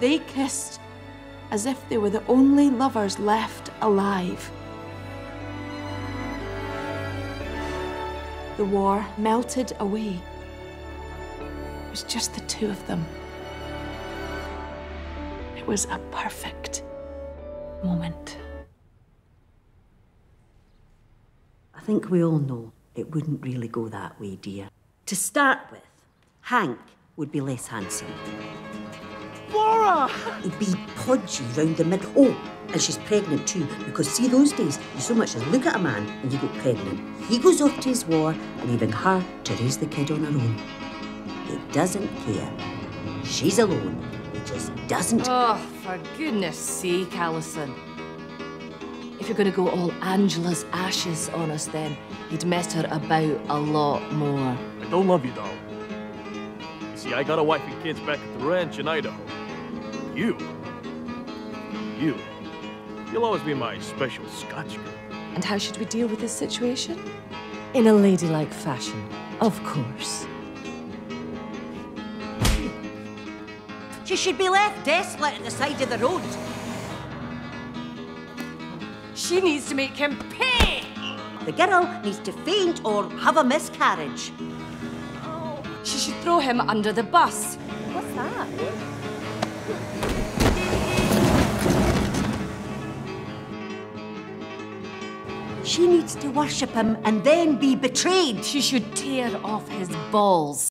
They kissed as if they were the only lovers left alive. The war melted away. It was just the two of them. It was a perfect moment. I think we all know it wouldn't really go that way, dear. To start with, Hank would be less handsome. Laura! He'd be podgy round the middle. Oh, and she's pregnant too, because see those days, you so much as look at a man and you get pregnant. He goes off to his war, leaving her to raise the kid on her own. He doesn't care. She's alone. He just doesn't. Oh, for goodness sake, Alison. If you're going to go all Angela's ashes on us, then you'd mess her about a lot more. I don't love you, though. You see, I got a wife and kids back at the ranch in Idaho. You, you, you'll always be my special Scotch girl. And how should we deal with this situation? In a ladylike fashion, of course. She should be left desolate at the side of the road. She needs to make him pay! The girl needs to faint or have a miscarriage. She should throw him under the bus. What's that? She needs to worship him and then be betrayed. She should tear off his balls.